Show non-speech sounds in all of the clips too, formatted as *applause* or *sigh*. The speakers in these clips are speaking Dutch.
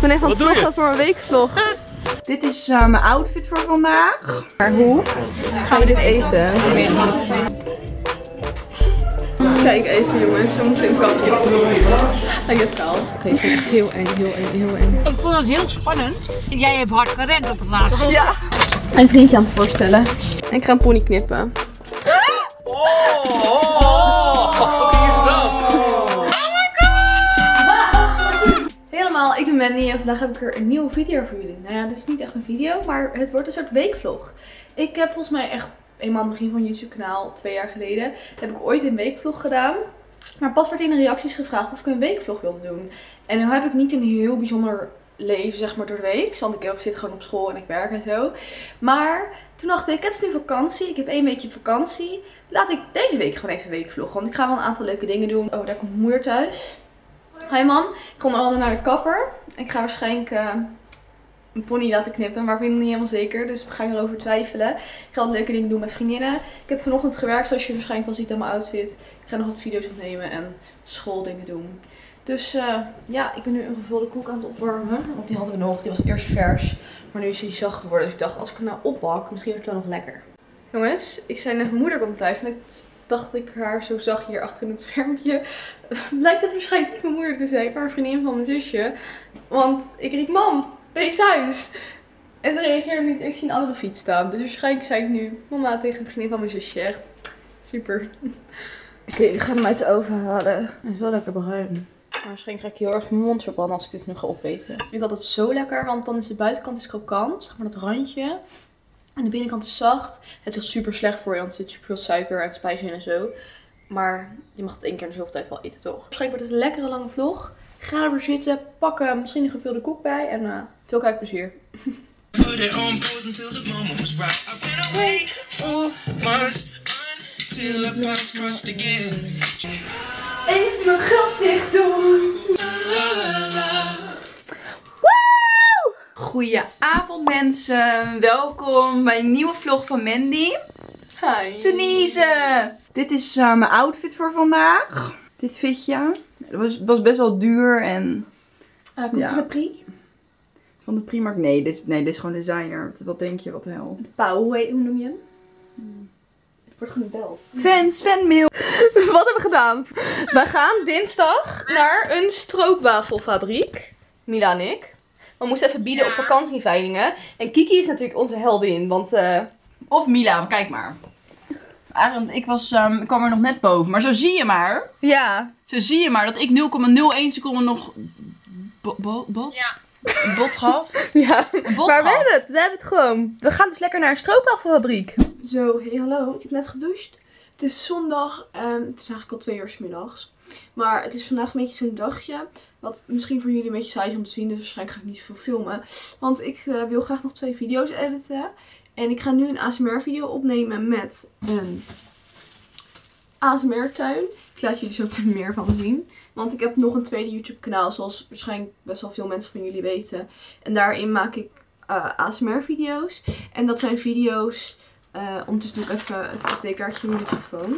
Ik ben even aan het Wat doe je? vloggen voor mijn weekvlog. *laughs* Dit is eh, mijn outfit voor vandaag. Maar hoe gaan we dit eten? Kijk even jongens, we moeten een kapje op. Hij is kaal. Oké, het is heel eng, heel eng, heel eng. Ik vond het heel spannend. Jij hebt hard gerend op het laatste. Ja. Een vriendje aan het voorstellen. En ik ga een pony knippen. Oh, oh, wie Helemaal, ik ben Mandy en vandaag heb ik er een nieuwe video voor jullie. Nou ja, dit is niet echt een video, maar het wordt een soort weekvlog. Ik heb volgens mij echt eenmaal aan het begin van YouTube kanaal, twee jaar geleden, heb ik ooit een weekvlog gedaan. Maar pas werd in de reacties gevraagd of ik een weekvlog wilde doen. En nu heb ik niet een heel bijzonder leven, zeg maar, door de week. Want ik zit gewoon op school en ik werk en zo. Maar toen dacht ik, het is nu vakantie. Ik heb één weekje vakantie. Laat ik deze week gewoon even weekvloggen. Want ik ga wel een aantal leuke dingen doen. Oh, daar komt moeder thuis. Hi man, ik kom al naar de kapper. Ik ga waarschijnlijk eh, een pony laten knippen, maar ik ben nog niet helemaal zeker. Dus ik ga erover twijfelen. Ik ga wat leuke dingen doen met vriendinnen. Ik heb vanochtend gewerkt, zoals je waarschijnlijk wel ziet aan mijn outfit. Ik ga nog wat video's opnemen en schooldingen doen. Dus eh, ja, ik ben nu een gevulde koek aan het opwarmen. Want die hadden we nog, die was eerst vers. Maar nu is die zacht geworden. Dus ik dacht, als ik hem nou opbak, misschien wordt het wel nog lekker. Jongens, ik zei net, mijn moeder komt thuis. En ik dacht ik haar zo zag hier achter in het schermpje. Blijkt het waarschijnlijk niet mijn moeder te zijn, maar een vriendin van mijn zusje. Want ik riep, mam, ben je thuis? En ze reageerde niet. Ik zie een andere fiets staan. Dus waarschijnlijk zei ik nu mama tegen een vriendin van mijn zusje. Echt super. Oké, ik ga hem uit de oven halen. Hij is wel lekker bruin. Maar waarschijnlijk ga ik heel erg mijn mond verbranden als ik dit nu ga opeten. Ik vind altijd zo lekker, want dan is de buitenkant is krokant. Zeg maar dat randje. En de binnenkant is zacht. Het is super slecht voor je, want er zit super veel suiker en spijs in en zo. Maar je mag het één keer in de zoveel tijd wel eten, toch? Waarschijnlijk wordt het een lekkere lange vlog. Ga er weer zitten, pak er misschien een gevulde koek bij en eh, veel kijkplezier. Put it on pause until the moment was right. I've been away for months until our paths crossed again. Even mijn geld dicht doen. Goedenavond mensen, welkom bij een nieuwe vlog van Mandy. Hi. Denise! Dit is eh, mijn outfit voor vandaag. Dit fitje. Het was, was best wel duur en Uh, komt Ja. van de Pri? van de Primark. Nee, dit is, nee, dit is gewoon designer. Wat denk je, wat de hel. Pauw, hoe, noem je hem? Het wordt gewoon gebeld. Fans, fanmail. *laughs* Wat hebben we gedaan? We gaan dinsdag naar een stroopwafelfabriek. Mila en ik. We moesten even bieden op vakantieveilingen. En Kiki is natuurlijk onze heldin, want... eh, Of Mila, kijk maar. Arend, ik, was, ehm, ik kwam er nog net boven. Maar zo zie je maar. ja, Zo zie je maar dat ik 0,01 seconden nog... Bo, bo, bot? Ja. Een bot gaf. *laughs* ja. Een bot Maar we hebben het, we hebben het gewoon. We gaan dus lekker naar een stroopwafelfabriek. Zo, hey hallo. Ik heb net gedoucht. Het is zondag en het is eigenlijk al twee uur 's middags. Maar het is vandaag een beetje zo'n dagje. Wat misschien voor jullie een beetje saai is om te zien. Dus waarschijnlijk ga ik niet zoveel filmen. Want ik eh, wil graag nog twee video's editen. En ik ga nu een ASMR video opnemen met een ASMR tuin. Ik laat jullie zo meer van zien. Want ik heb nog een tweede YouTube kanaal. Zoals waarschijnlijk best wel veel mensen van jullie weten. En daarin maak ik eh, ASMR video's. En dat zijn video's. eh ondertussen doe ik even het SD-kaartje in mijn microfoon.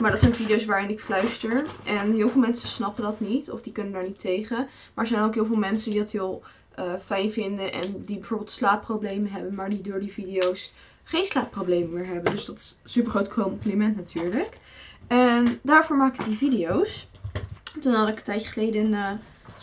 Maar dat zijn video's waarin ik fluister. En heel veel mensen snappen dat niet. Of die kunnen daar niet tegen. Maar er zijn ook heel veel mensen die dat heel eh, fijn vinden. En die bijvoorbeeld slaapproblemen hebben. Maar die door die video's geen slaapproblemen meer hebben. Dus dat is een super groot compliment natuurlijk. En daarvoor maak ik die video's. Toen had ik een tijdje geleden een eh,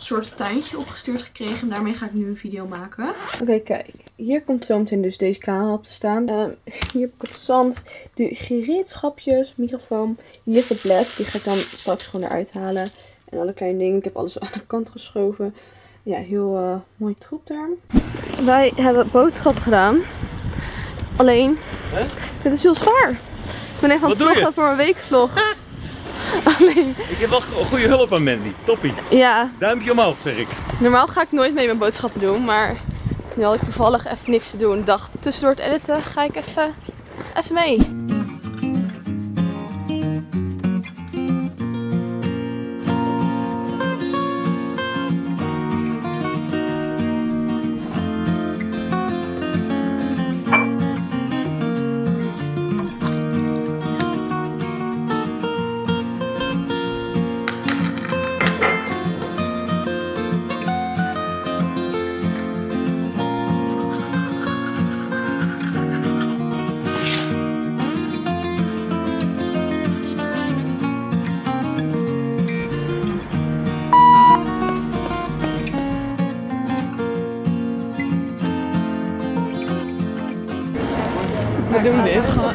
soort tuintje opgestuurd gekregen. En daarmee ga ik nu een video maken. Oké, kijk. Hier komt zometeen dus deze camera op te staan. Ehm, *laughs* hier heb ik het zand, de gereedschapjes, microfoon. Hier ligt het blad. Die ga ik dan straks gewoon eruit halen. En alle kleine dingen. Ik heb alles *laughs* aan de kant geschoven. Ja, heel eh, mooi troep daar. Wij hebben boodschappen gedaan. Alleen, dit is heel zwaar. Ik ben even aan het vloggen voor mijn weekvlog. *laughs* Ik heb wel go- goede hulp aan Mandy. Toppie. ja, Duimpje omhoog, zeg ik. Normaal ga ik nooit mee mijn boodschappen doen, maar nu had ik toevallig even niks te doen. Ik dacht, tussendoor het editen ga ik even, even mee.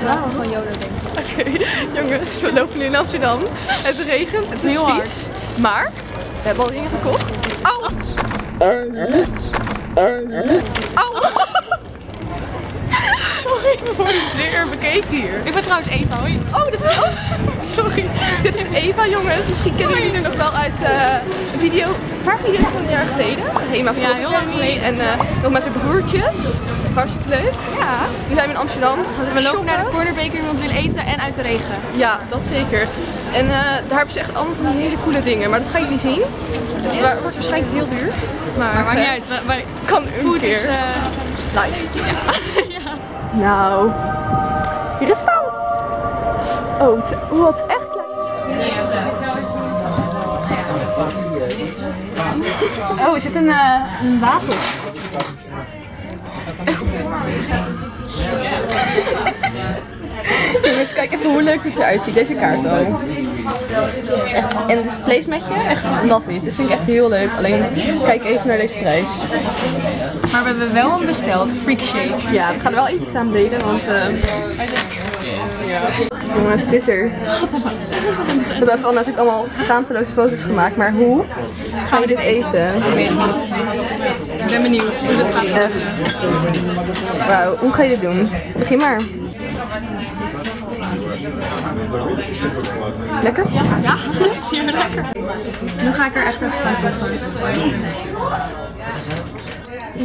Laten we gewoon YOLO denken. Oké, jongens, we lopen nu in Amsterdam. Het regent, het is Heel hard. vies. Maar, we hebben al dingen gekocht. Au! Au! *laughs* Sorry, we worden zeer bekeken hier. Ik ben trouwens Eva, hoi. Oh, dat is ook. Sorry. Dit is Eva, jongens. Misschien kennen jullie haar nog wel uit een video. Een paar video's van een jaar geleden. Ema Ja, heel lang geleden. En eh, nog met haar broertjes. Hartstikke leuk. Ja. Nu zijn we in Amsterdam. Gaan We lopen naar de cornerbaker, want we willen eten en uit de regen. Ja, dat zeker. En eh, daar hebben ze echt allemaal van die hele coole dingen. Maar dat gaan jullie zien. Het wa- wordt waarschijnlijk heel duur. Maar, Maar maakt niet eh, uit. Kan een Food keer. is... eh, Live. *laughs* *laughs* Nou. Hier is het dan. Oh, het is, oh, het is echt klein. Oh, er zit een, eh een wazel. Yeah. Jongens, kijk even hoe leuk dit eruit ziet. Deze kaart al. Echt, en dit placemetje, echt love it. Dit vind ik echt heel leuk. Alleen, kijk even naar deze prijs. Maar we hebben wel een besteld, Freak Shake. Ja, we gaan er wel eentje samen delen, want eh ja. jongens, het is er. We hebben al natuurlijk allemaal schaamteloze foto's gemaakt, maar hoe gaan we dit eten? Ik ben benieuwd hoe dit gaat. Echt. Wauw, hoe ga je dit doen? Begin maar. Lekker? Ja, zeer *laughs* lekker. Nu ga ik er echt even van.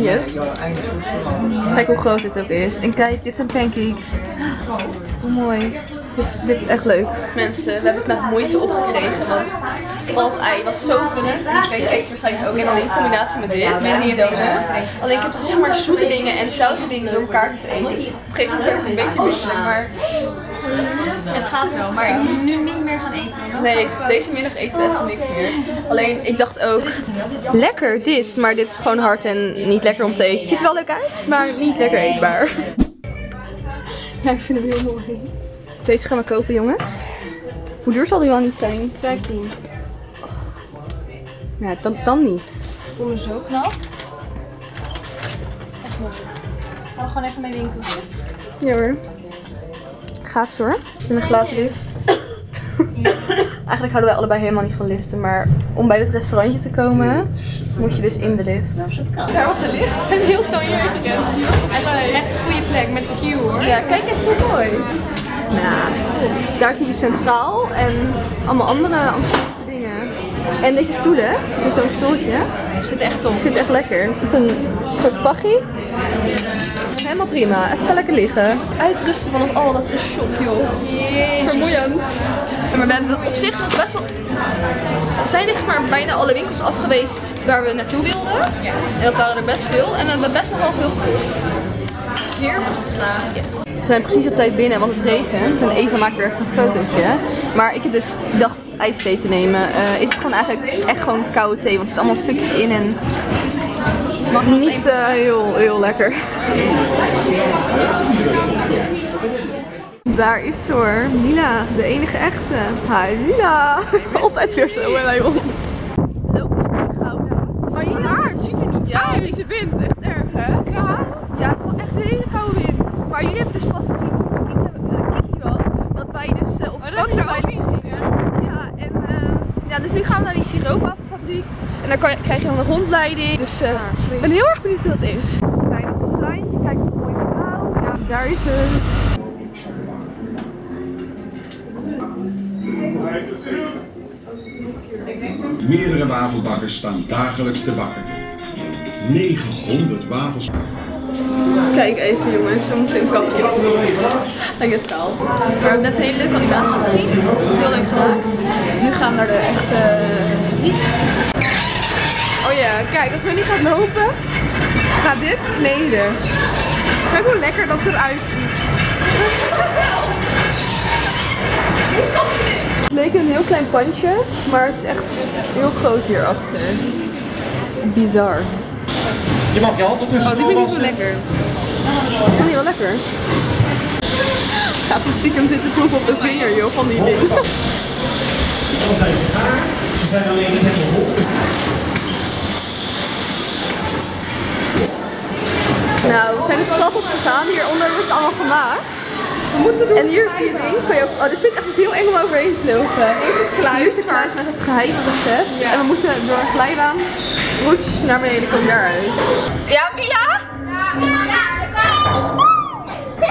Yes. Kijk hoe groot dit ook is. En kijk, dit zijn pancakes. Hoe mooi. Dit, dit is echt leuk. Mensen, we hebben het met moeite opgekregen, want het ei was zo vullend. En ik weet cake waarschijnlijk ook. En dan in combinatie met dit en die donut. Alleen ik heb dus zeg maar zoete dingen en zoute dingen door elkaar te eten. Dus op een gegeven moment werd ik een beetje misselijk, maar Het gaat zo, maar ik moet nu niet meer gaan eten. Nee, deze middag eten we even niks meer. Alleen, ik dacht ook, lekker dit, maar dit is gewoon hard en niet lekker om te eten. Het ziet er wel leuk uit, maar niet lekker eetbaar. *laughs* Ja, ik vind hem heel mooi. Deze gaan we kopen, jongens. Hoe duur zal die wel niet zijn? 15. Ja, dan, dan niet. Ik voel me zo knap. Echt mooi. Gaan we gewoon even mee winkelen. Ja hoor. Gaat zo hoor. In een glazen lift. Eigenlijk houden wij allebei helemaal niet van liften, maar om bij dit restaurantje te komen, moet je dus in de lift. Daar was de lift. We zijn heel snel hier gegaan. Echt, echt een goede plek met view hoor. Ja, kijk eens hoe mooi. Ja, daar zie je centraal en allemaal andere Amsterdamse. En deze stoelen, dus zo'n stoeltje, Zit echt top. zit echt lekker. Het is een soort paggie. Helemaal prima, even lekker liggen. Uitrusten van het al dat geshop joh. Vermoeiend. Ja, maar we hebben op zich nog best wel... We zijn echt maar bijna alle winkels af geweest waar we naartoe wilden. En dat waren er best veel. En we hebben best nog wel veel gekocht. Zeer goed geslaagd. We zijn precies op tijd binnen, want het regent. En Eva maakt weer even een fotootje. Maar ik heb dus gedacht ijsthee te nemen. Eh, is het gewoon eigenlijk echt gewoon koude thee, want er zitten allemaal stukjes in en Mag niet eh, heel, heel lekker. Daar is ze hoor, Mila, de enige echte. Hi Mila, *laughs* altijd weer zo bij ons. Het gouden. Maar je haar ziet er niet ja, deze wind, echt erg hè? Ja, het is wel echt een hele koude wind. Maar jullie hebben dus pas gezien toen ik Kiki was, dat wij dus op vakantie bij gingen. Ja, en uh, ja, dus nu gaan we naar die siroopwafelfabriek. En dan kan je, krijg je dan een rondleiding. Dus uh, ik ben heel erg benieuwd hoe dat is. We zijn op het pleintje, kijk wat mooi gebouw. Ja, daar is het. Meerdere wafelbakkers staan dagelijks te bakken. 900 wafels. Kijk even jongens, we moeten een kapje op. Lijkt het kaal. Maar we hebben net een hele leuke animatie gezien. Het is heel leuk gemaakt. Nu gaan we naar de echte fabriek. Oh ja, kijk, als Millie gaat lopen, gaat dit kneden. Kijk hoe lekker dat eruit ziet. *laughs* Het leek een heel klein pandje, maar het is echt heel groot hierachter. Bizar. Je mag je handen tussen Oh, die vind ik wel lekker. Ik vind die wel lekker. Gaat ze stiekem zitten proeven op de vinger, joh, van die ding. Nou, we zijn het straf op gegaan. Hieronder wordt het allemaal gemaakt. En hier zie je ding. Kan je ook, oh, dit vind ik echt heel eng om overheen te lopen. Het. Hier is het geluid met het geheime recept. En we moeten door een glijbaan roetjes naar beneden komen daaruit. Ja, Mila? We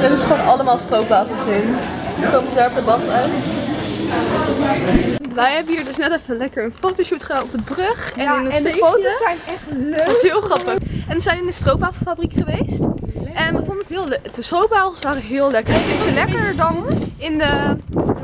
hebben gewoon allemaal stroopwafels in. Komen ze daar op de band uit. Wij hebben hier dus net even lekker een fotoshoot gedaan op de brug en in de en de foto's zijn echt leuk. Dat was heel grappig. En we zijn in de stroopwafelfabriek geweest. En we vonden het heel leuk. De stroopwafels waren heel lekker. Ik vind ze lekkerder dan in de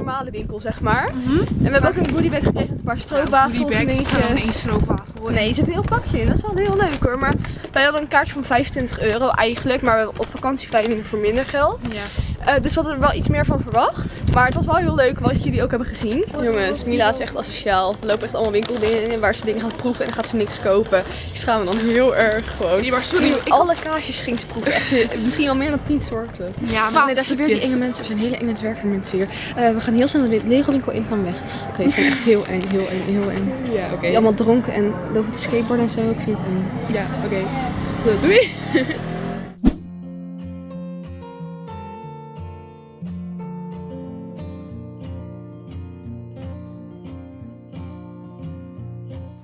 normale winkel, zeg maar. En we hebben ook een goodiebag gekregen met een paar stroopwafels en dingetjes. stroopwafel. Nee, er zit een heel pakje in. Dat is wel heel leuk hoor. Maar wij hadden een kaartje van 25 euro eigenlijk. Maar we op vakantie voor minder geld. Ja. Eh, dus we hadden er wel iets meer van verwacht. Maar het was wel heel leuk wat jullie ook hebben gezien. Jongens, Mila is echt asociaal. Er lopen echt allemaal winkeldingen in waar ze dingen gaat proeven en dan gaat ze niks kopen. Ik schaam me dan heel erg gewoon. Nee, maar sorry, ik- Alle kaasjes ging ze proeven. Echt, *laughs* misschien wel meer dan 10 soorten. Ja, Maar nee, daar zijn weer die enge mensen. Er zijn hele enge zwervermensen hier. Eh, we gaan heel snel de Lego winkel in gaan we weg. Oké, ze zijn echt heel eng, heel eng, heel eng. Ja, oké. Die allemaal dronken en lopen te skateboarden en zo. Ik vind het eng. Ja, oké. Doei! *laughs*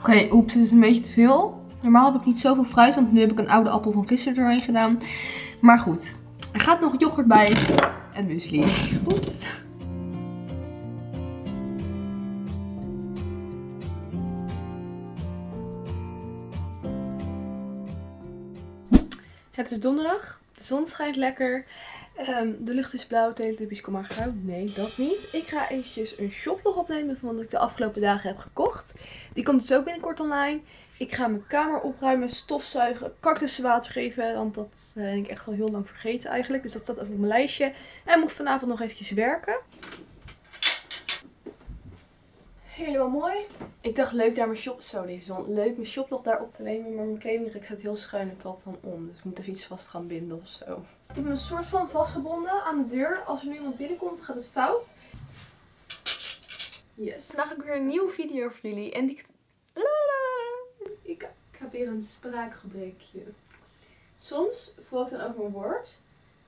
Oké, oeps, dit is een beetje te veel. Normaal heb ik niet zoveel fruit, want nu heb ik een oude appel van gisteren doorheen gedaan. Maar goed, er gaat nog yoghurt bij en muesli. Oeps. Het is donderdag, de zon schijnt lekker. Ehm, de lucht is blauw, teletubbies kom maar gauw. Nee, dat niet. Ik ga eventjes een shoplog opnemen van wat ik de afgelopen dagen heb gekocht. Die komt dus ook binnenkort online. Ik ga mijn kamer opruimen, stofzuigen, cactuswater geven. Want dat eh, ben ik echt al heel lang vergeten eigenlijk. Dus dat staat even op mijn lijstje. En moet vanavond nog eventjes werken. Helemaal mooi. Ik dacht leuk daar mijn shop... Zo, deze zon. Leuk mijn shoplog daar op te nemen. Maar mijn kledingrek gaat heel schuin en valt dan om. Dus ik moet even iets vast gaan binden of zo. Ik heb hem een soort van vastgebonden aan de deur. Als er nu iemand binnenkomt, gaat het fout. Yes. Vandaag heb ik weer een nieuwe video voor jullie. En die... Ik, ik heb weer een spraakgebrekje. Soms val ik dan over een woord.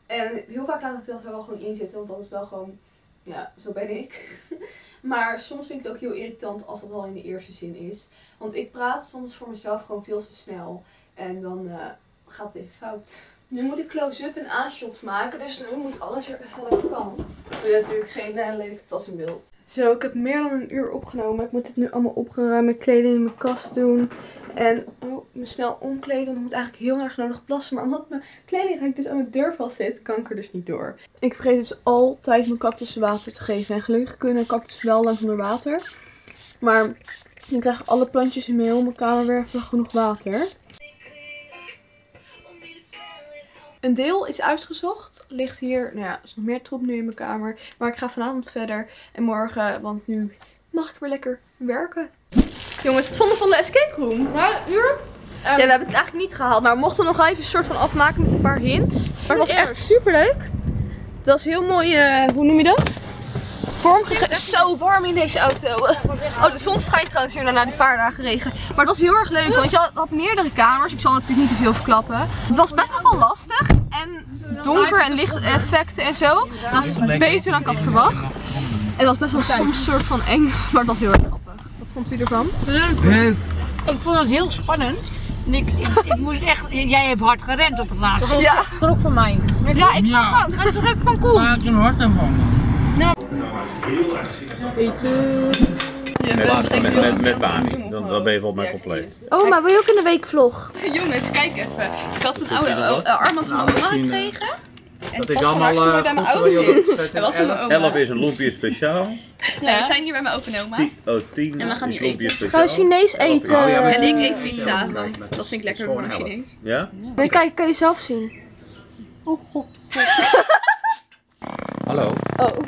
En heel vaak laat ik dat er wel gewoon in zitten. Want dat is wel gewoon... Ja, zo ben ik. *laughs* maar soms vind ik het ook heel irritant als dat al in de eerste zin is. Want ik praat soms voor mezelf gewoon veel te snel. En dan eh, gaat het even fout. Nu moet ik close-up en aanshots maken, dus nu moet alles weer even aan de heb natuurlijk geen eh, lelijke tas in beeld. Zo, ik heb meer dan een uur opgenomen. Ik moet dit nu allemaal mijn kleding in mijn kast doen. En oh, me snel omkleden, want ik moet eigenlijk heel erg nodig plassen. Maar omdat mijn kleding dus aan mijn deur vast zit, kan ik er dus niet door. Ik vergeet dus altijd mijn cactus water te geven. En gelukkig kunnen cactus wel lang onder water. Maar nu krijgen alle plantjes in mijn mijn kamer weer genoeg water. Een deel is uitgezocht. Ligt hier, nou ja, er is nog meer troep nu in mijn kamer. Maar ik ga vanavond verder. En morgen, want nu mag ik weer lekker werken. Jongens, het vonden van de escape room. Ja, uur? ja, we hebben het eigenlijk niet gehaald. Maar we mochten nog even een soort van afmaken met een paar hints. Maar het was echt super leuk. Het was heel mooi, eh, hoe noem je dat? Vormgegeven. Zo warm in deze auto. Oh, de zon schijnt trouwens hier na die paar dagen regen. Maar het was heel erg leuk, want je had, had meerdere kamers. Ik zal natuurlijk niet te veel verklappen. Het was best nog wel lastig. En donker en lichteffecten en zo. Dat is beter dan ik had verwacht. En dat was best wel soms soort van eng, maar dat was heel erg grappig. Wat vond u ervan? Ik vond het heel spannend. En ik, ik, ik moest echt, jij hebt hard gerend op het laatste. Ja. Ook van mij. Ja, ik snap Ja. het. Het is toch ook van Koen. Maak je een hart ervan. Helaas met, met, met Bami. Dan, dan ben je volgens mij compleet. Oh, maar wil je ook in de weekvlog? *laughs* Jongens, kijk even. Ik had een oude uh, armband van mijn oma gekregen. En Dat is allemaal, mooi bij mijn eh, outfit. Dat was van mijn oma. 11 is een loempje speciaal. Nee, we zijn hier bij mijn opa en oma. 10, oh, 10 En we gaan nu eten. speciaal. Gaan we Chinees 11 is- eten? Oh, ja, En ik eet pizza, want dat vind ik lekker voor mijn Chinees. Ja? Maar kijk, kan je zelf zien. *laughs* Hallo? Oh.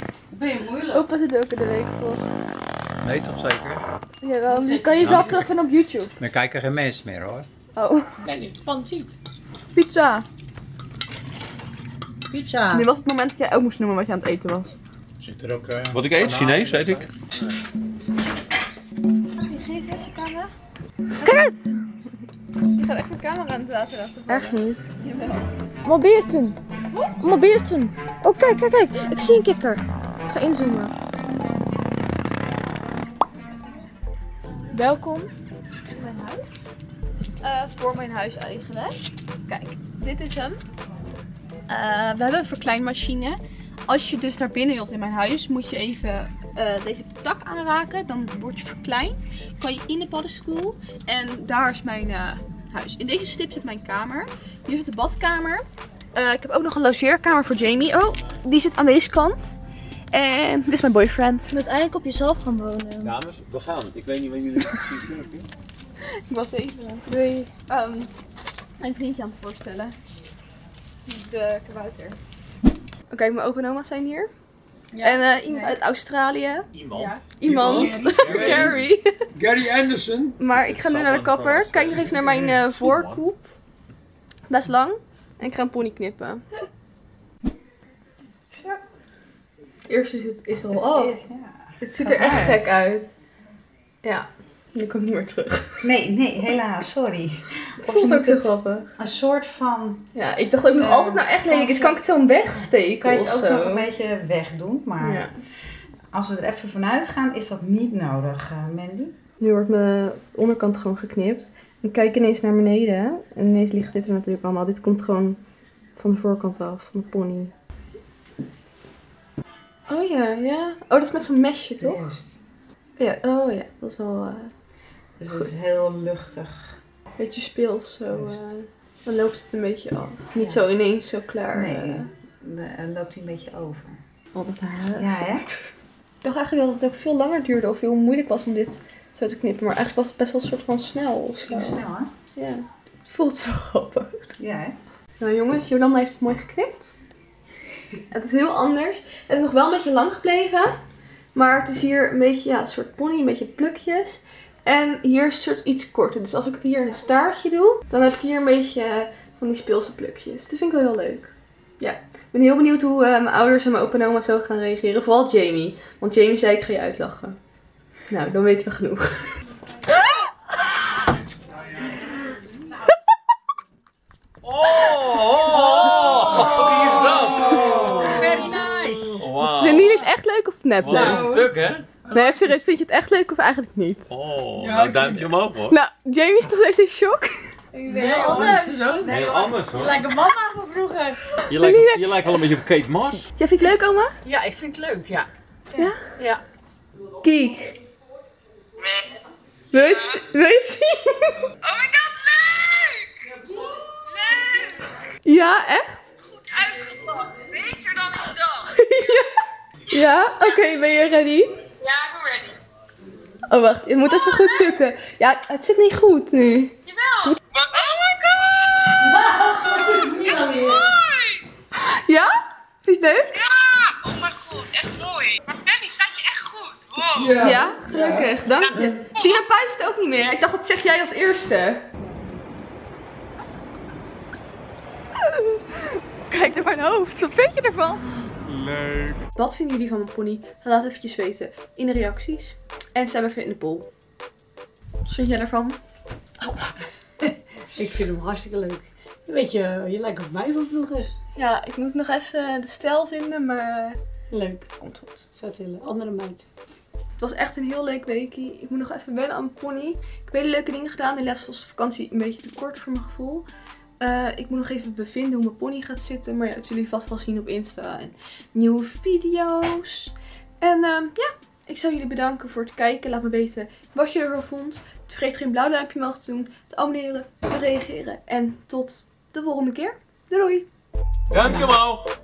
Opa zit ook in de weekvlog. Nee, toch zeker? Jawel, die kan je zelf terugvinden op YouTube. Dan kijken geen mensen meer hoor. Oh. Spannend. Pizza. Pizza. Nu was het moment dat jij ook moest noemen wat je aan het eten was. Zit er ook... eh, Wat ik eet, Chinees, weet ik. Kijk uit! Je gaat echt de camera aan het water laten. Echt niet. Jawel. Wat ben je het doen? Wat ben je het doen? Oh, kijk, kijk, kijk. Ik zie een kikker. Inzoomen. Welkom in mijn huis. Eh, voor mijn huis eigenlijk. Kijk, dit is hem. Eh, we hebben een verkleinmachine. Als je dus naar binnen wilt in mijn huis, moet je even eh, deze tak aanraken. Dan word je verkleind. Kan je in de paddenstoel. En daar is mijn huis. In deze stip zit mijn kamer. Hier zit de badkamer. Ik heb ook nog een logeerkamer voor Jamie. Oh, die zit aan deze kant. En dit is mijn boyfriend. Je moet eigenlijk op jezelf gaan wonen. Dames, we gaan. Ik weet niet waar jullie precies *laughs* zijn. Ik was even doei, um, mijn vriendje aan het voorstellen. De kabouter. Oké, mijn opa en oma zijn hier. En eh, iemand uit Australië. Iemand. Iemand. *laughs* Gary. Gary Anderson. Maar ik ga nu naar de kapper. Kijk nog even naar mijn eh, voorkoep. Best lang. En ik ga een pony knippen. Het eerste is, is al af. Het ziet er echt gek uit. Ja, nu kom ik niet meer terug. Nee, nee, helaas, sorry. Het voelt ook zo grappig. Een soort van. Ja, ik dacht ook nog Eh, altijd nou echt lelijk is. Kan ik het zo wegsteken Kan je of het ook zo? nog een beetje wegdoen, maar Ja. als we er even vanuit gaan, is dat niet nodig, eh, Mandy. Nu wordt mijn onderkant gewoon geknipt. Ik kijk ineens naar beneden. En ineens ligt dit er natuurlijk allemaal. Dit komt gewoon van de voorkant af, van de pony. Oh ja, ja. Oh, dat is met zo'n mesje, toch? Juist. Ja, oh ja. Dat is wel een Dus het is heel luchtig. beetje speels zo. Eh, dan loopt het een beetje af. Niet Ja. zo ineens zo klaar. Nee, eh. dan loopt hij een beetje over. altijd haar. Ja, hè? Ik dacht eigenlijk dat het ook veel langer duurde of heel moeilijk was om dit zo te knippen. Maar eigenlijk was het best wel een soort van snel of zo. Snel, hè? Ja. Het voelt zo grappig. Ja, hè? Nou jongens, Jolanda heeft het mooi geknipt. Het is heel anders. Het is nog wel een beetje lang gebleven. Maar het is hier een beetje, ja, een soort pony, een beetje plukjes. En hier is soort iets korter. Dus als ik het hier in een staartje doe, dan heb ik hier een beetje eh, van die speelse plukjes. Dat vind ik wel heel leuk. Ja, ik ben heel benieuwd hoe eh, mijn ouders en mijn opa en oma zo gaan reageren. Vooral Jamie. Want Jamie zei ik ga je uitlachen. Nou, dan weten we genoeg. *laughs* Oh, wie is dat? Very nice. Wauw. Vinden jullie het echt leuk of nep Wat een leuk? stuk, hè? Nee, serieus, vind je het echt leuk of eigenlijk niet? Oh, nou duimpje omhoog hoor. Nou, Jamie is nog steeds in shock. Nee, anders. Heel anders hoor. Lijkt een mama van vroeger. Je lijkt, je lijkt wel een beetje op Kate Moss. Jij vindt het leuk, oma? Ja, ik vind het leuk, ja. Ja? Ja. Kijk. Wil je het, wil je het zien? Oh my god, leuk! Leuk! Ja, echt? Goed uitgepakt. Beter dan ik dacht. *laughs* Ja? Oké, ben je ready? Ja, ik ben ready. Oh, wacht. Het moet even goed zitten. Ja, het zit niet goed nu. Jawel. Wat? Oh my god! Echt mooi! Ja? Is het leuk? Ja! Oh mijn god, echt mooi. Maar Benny, staat je echt goed? Wow. Ja, gelukkig. Dank je. Tina puist het ook niet meer. Ik dacht, dat zeg jij als eerste. Kijk naar mijn hoofd. Wat vind je ervan? Leuk. Wat vinden jullie van mijn pony? Laat eventjes weten in de reacties. En stem even in de poll. Wat vind jij ervan? *laughs* Ik vind hem hartstikke leuk. Weet je, je lijkt op mij van vroeger. Ja, ik moet nog even de stijl vinden, maar Leuk. komt goed. Zat een andere meid. Het was echt een heel leuk weekje. Ik moet nog even wennen aan mijn pony. Ik heb hele leuke dingen gedaan. Helaas was de vakantie een beetje te kort voor mijn gevoel. Eh, ik moet nog even bevinden hoe mijn pony gaat zitten. Maar ja, dat zullen jullie vast wel zien op Insta. En nieuwe video's. En ehm, ja, ik zou jullie bedanken voor het kijken. Laat me weten wat je ervan vond. Vergeet geen blauw duimpje omhoog te doen. Te abonneren, te reageren. En tot de volgende keer. Doei doei! Duimpje omhoog.